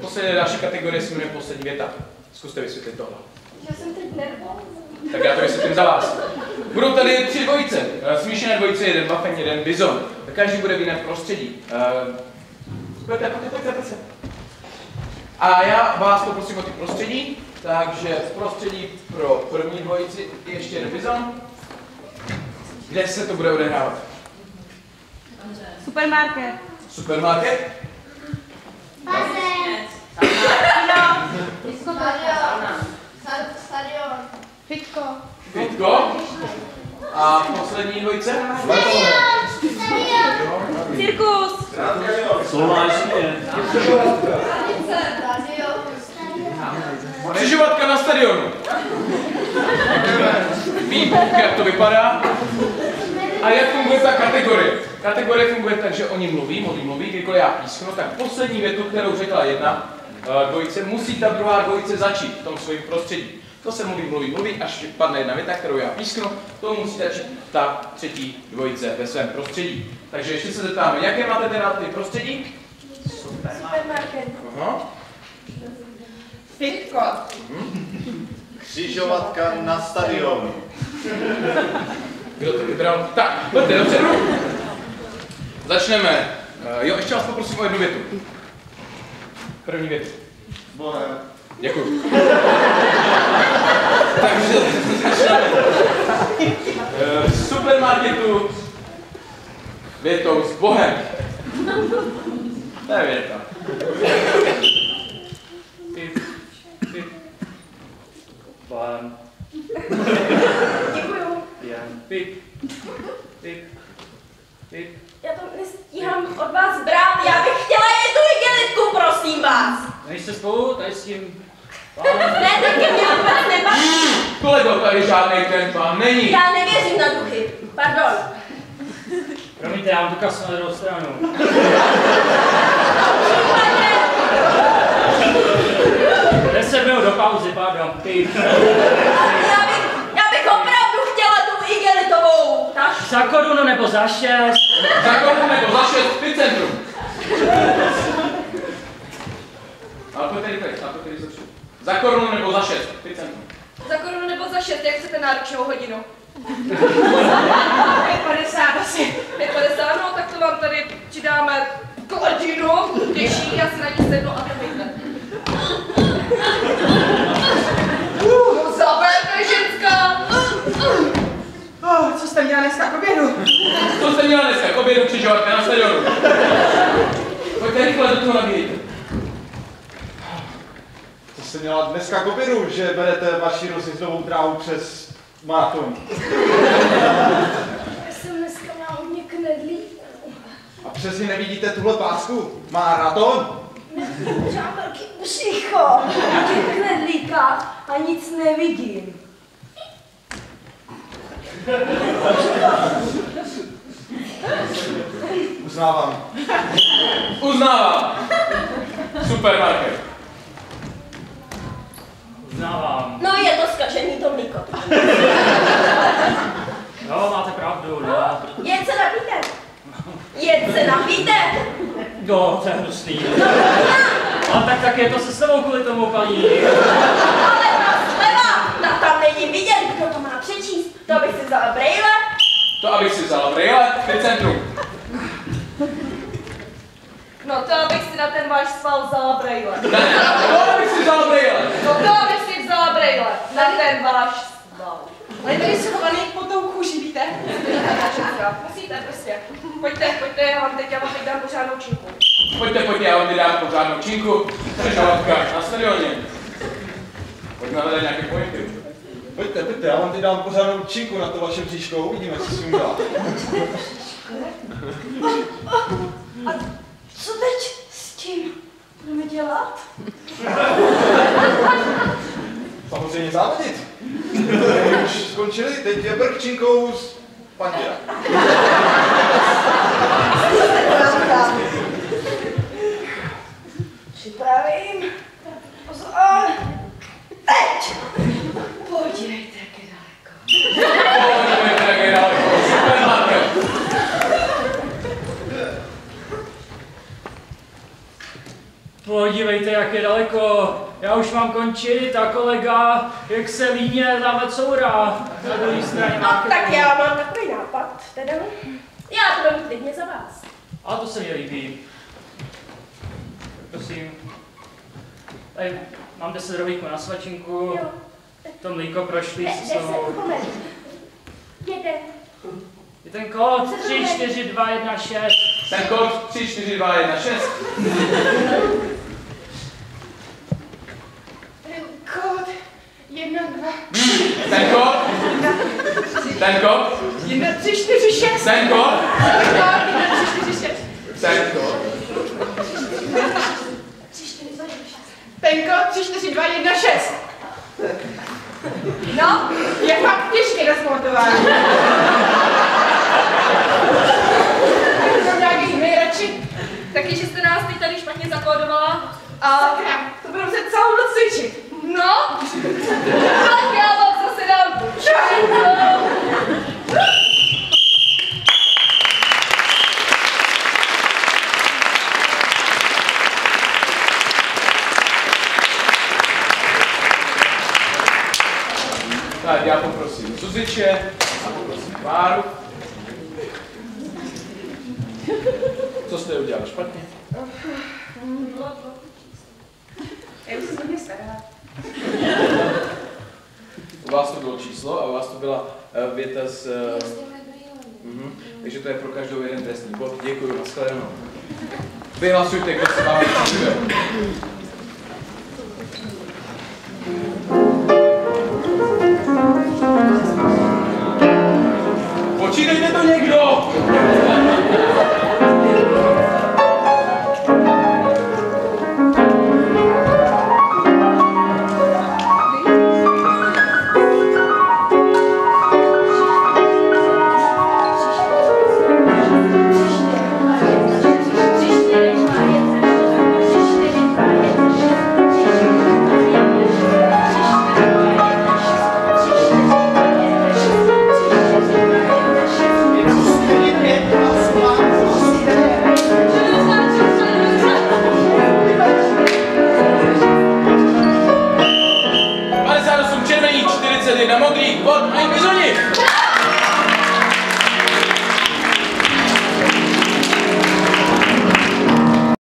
Poslední další kategorie se jmenuje poslední věta. Zkuste vysvětlit tohle. Já jsem teď nervózní. Tak já to vysvětlím za vás. Budou tady tři dvojice. Eh, Smíšené dvojice, jeden bafen, jeden bizon. Každý bude v jiném prostředí. Eh, Pojďte, pojďte, pojďte, pojďte. A já vás poprosím o ty prostředí. Takže prostředí pro první dvojici ještě jeden bizon. Kde se to bude odehrávat? Supermarket. Supermarket? Bazén. Stadion. Stadion. Fitko. Fitko? A poslední dvojice? Cirkus. Stadion. Křižovatka na stadionu. Vím, jak to vypadá. A jak funguje ta kategorie? Kategorie funguje tak, že oni mluví, mluví, mluví, kdykoliv já písknu, tak poslední větu, kterou řekla jedna eh, dvojice, musí ta druhá dvojice začít v tom svém prostředí. To se mluví, mluví, mluví, až padne jedna věta, kterou já písknu, to musí začít ta třetí dvojice ve svém prostředí. Takže ještě se zeptáme, jaké máte teda ty prostředí? Supermarket. Aha. Fitko. Křižovatka na stadionu. Kdo to vybral? Tak, pojďte dopředu. Začneme. Uh, jo, ještě vás poprosím o jednu větu. První větu. Bohem. Děkuji. Takže začneme. Uh, v supermarketu větou s Bohem. To je věta. Děkuju. Pip, pip, pip. Já to nestíhám od vás brát. Já bych chtěla jet tu igelitku, prosím vás. Nejste spolu tady s tím Ne, taky mě vůbec nebaví. Kolego, tady žádný ten pán není. Já nevěřím na duchy. Pardon. Promiňte, já mám tu kasu na druhou stranu. Deset minut do pauzy, pardon. Já bych, já bych opravdu chtěla tu igelitovou. Tak. Za korunu nebo za šest. Za komu nebo za šest v centrum. Ale pojď tady a to tady začnu. Za korunu nebo za šest centrum. Za korunu nebo za šest, jak chcete náročnou hodinu? 50 asi. 5,50, no tak to vám tady přidáme kladinu, těžší, já si na ní sednu a trvejte. No zaberte, ženská! Oh, co jste měla dneska k obědu? Co jste měla dneska? K obědu křižovatka na stadionu. Pojďte rychle do toho nabíjejte. Jste měla dneska k obědu, že berete vaši rozjezdovou dráhu přes maraton? Já jsem dneska měla hodně knedlíků. A přesně nevidíte tuhle pásku? Maraton? Třeba velký břicho, těch knedlíka a nic nevidím. Uznávám. Uznávám. Supermarket. Uznávám. No je to zkažený to mlíko. Jo, máte pravdu, no. Jen se napíte. Jen se napíte. Jo, to je hnusný. A tak tak je to se sebou kvůli tomu, paní. Ale ta sleva, ta tam není vidět, kdo to má přečíst. To bych si vzala brejle. To abych si vzal brýle v centrum. No to abych si na ten váš sval vzala brejle. Ne, ne, to abych si vzal brýle. No to abych si vzala brejle. Na ten váš sval. Ale tady schovaný pod tou kůží, víte? Musíte prostě. Pojďte, pojďte, já vám teď, já vám teď dám pořádnou činku. Pojďte, pojďte, já vám teď dám pořádnou činku. Křižovatka na stadioně. Pojďme hledat nějaké pointy. Pojďte, pojďte, já vám teď dám pořádnou činku na to vaše bříško, uvidíme, co s tím dá. A co teď s tím budeme dělat? Samozřejmě závodit. Už skončili, teď je brk činkou z panděra. Připravím. Pozor. Teď. Podívejte, jak je daleko. Pojďme, tak je daleko. Supermarket. Podívejte, jak je daleko. Já už mám končit a kolega, jak se líně soura. Na druhé straně No, má tak já mám takový nápad, teda. Já to budu klidně za vás. A to se mi líbí. Prosím. Tady mám 10 rohlíků na svačinku. Jo. To mlíko prošlý Ne, se deset, sebou. Jeden. Je ten kód 3, 4, 2, 1, 6. Ten kód 3, 4, 2, 1, 6. Kód. Jedna, dva, Ten kód. Ten kód. jedna, tři, čtyři, šest. Ten kód. Kód, jedna, tři. Ten kód. Tři, čtyři, dva, jedna, šest. Ten kód, tři, čtyři, dva, jedna, šest. No, Je fakt těžké na sportování. To nějaký nejradši. taky, že jste nás teď tady špatně zakódovala. A Sakra, to budu muset celou noc cvičit. no, tak já vám zase dám čajku. Tak já poprosím Zuziče a poprosím Kláru. Co jste udělal špatně? Já už jsem stará. U vás to bylo číslo a u vás to byla uh, věta z... Uh, mhm. Takže to je pro každou jeden trestní bod. Děkuji, nashledanou. Vy hlasujte, kdo se vám